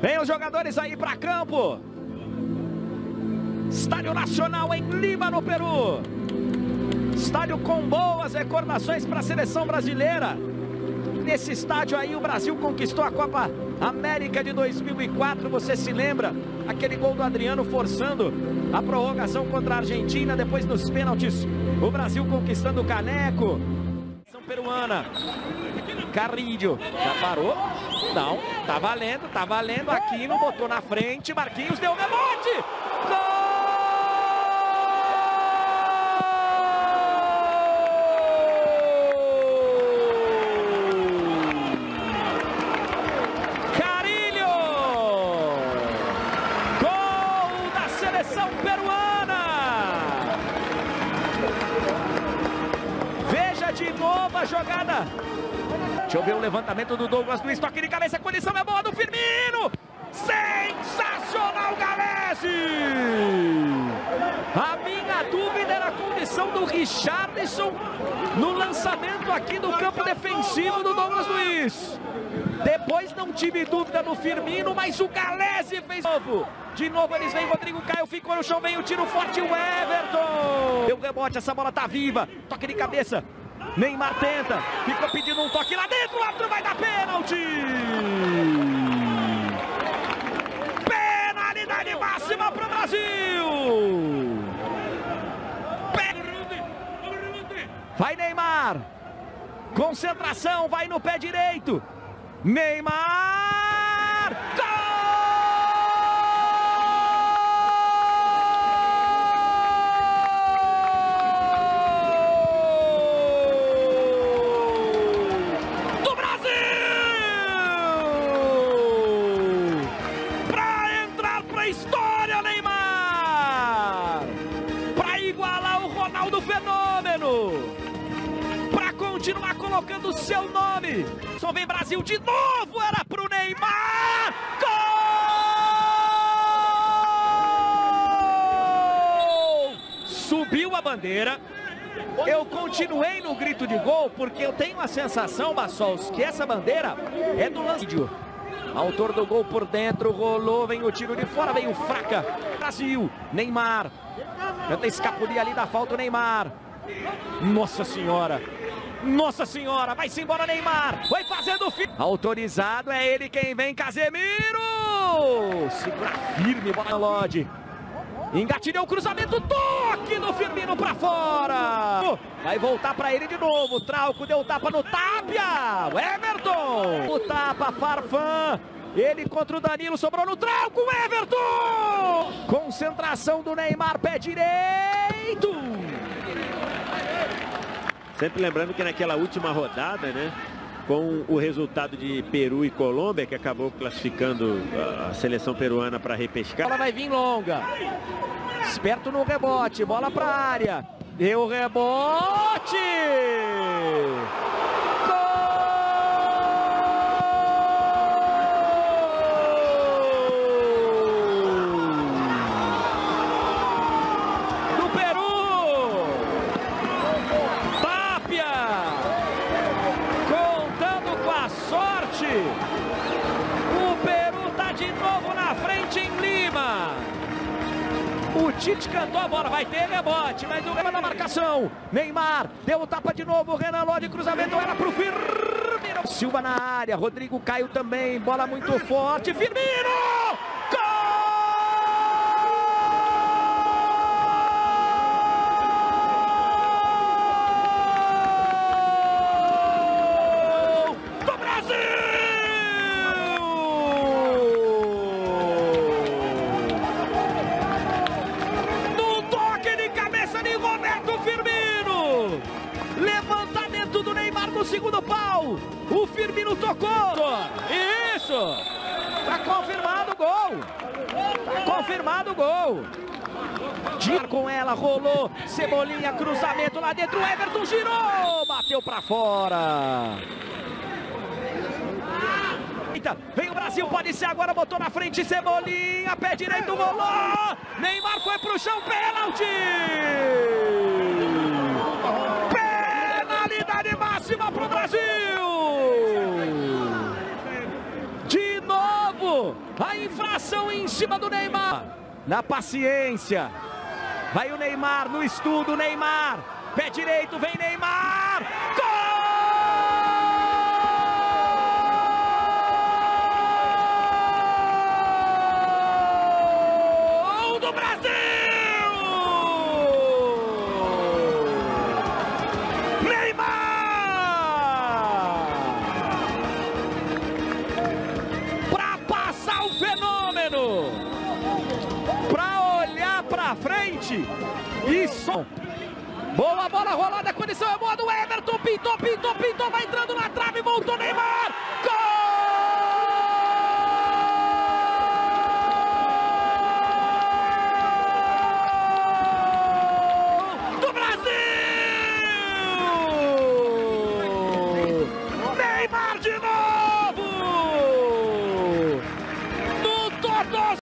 Vem os jogadores aí para campo. Estádio Nacional em Lima, no Peru. Estádio com boas recordações para a seleção brasileira. Nesse estádio aí o Brasil conquistou a Copa América de 2004, você se lembra? Aquele gol do Adriano forçando a prorrogação contra a Argentina, depois nos pênaltis, o Brasil conquistando o caneco. São peruana. Carrilho, já parou? Não, tá valendo, tá valendo. Aquino botou na frente, Marquinhos deu rebote. Gol! De novo a jogada. Deixa eu ver o levantamento do Douglas Luiz. Toque de cabeça, condição é boa do Firmino. Sensacional, Galese! A minha dúvida era a condição do Richardson no lançamento aqui do campo defensivo do Douglas Luiz. Depois não tive dúvida no Firmino, mas o Galese fez novo. De novo eles vêm, Rodrigo Caio ficou no chão, vem o tiro forte, o Everton. Deu rebote, essa bola tá viva. Toque de cabeça. Neymar tenta, ficou pedindo um toque lá dentro, o árbitro vai dar pênalti! Penalidade máxima para o Brasil! Vai Neymar! Concentração, vai no pé direito! Neymar! Fenômeno! Para continuar colocando o seu nome! Só vem Brasil de novo! Era para o Neymar! Gol! Subiu a bandeira. Eu continuei no grito de gol porque eu tenho a sensação, Bassols, que essa bandeira é do lance. Autor do gol por dentro, rolou, vem o tiro de fora, veio fraca. Brasil, Neymar. Tenta escapulir ali da falta o Neymar. Nossa senhora. Nossa senhora, vai-se embora Neymar. Vai fazendo o fim. Autorizado é ele quem vem, Casemiro. Segura firme, bola Lodge. Engatilhou o cruzamento, toque do Firmino para fora. Vai voltar para ele de novo. Trauco deu tapa no Tapia. Everton. O tapa, Farfan. Ele contra o Danilo, sobrou no Trauco. O Everton. Concentração do Neymar, pé direito. Sempre lembrando que naquela última rodada, né? Com o resultado de Peru e Colômbia, que acabou classificando a seleção peruana para A repescar. bola vai vir longa. Esperto no rebote, bola para a área. Deu rebote. Na frente em Lima. O Tite cantou a bola, vai ter rebote, mas o Lima da marcação. Neymar deu o tapa de novo, Renan Lodi, cruzamento era pro Firmino. Silva na área, Rodrigo Caio também, bola muito forte, Firmino! No segundo pau. O Firmino tocou. Isso. Tá confirmado o gol. Tá confirmado o gol. Tira com ela, rolou. Cebolinha, cruzamento lá dentro. Everton girou. Bateu pra fora. Vem o Brasil, pode ser agora, botou na frente Cebolinha, pé direito, rolou! Neymar foi pro chão, pênalti! Brasil! De novo! A infração em cima do Neymar. Na paciência. Vai o Neymar no estudo, Neymar. Pé direito, vem Neymar. Gol do Brasil! Para frente. Isso. Boa bola rolada, condição é boa do Everton.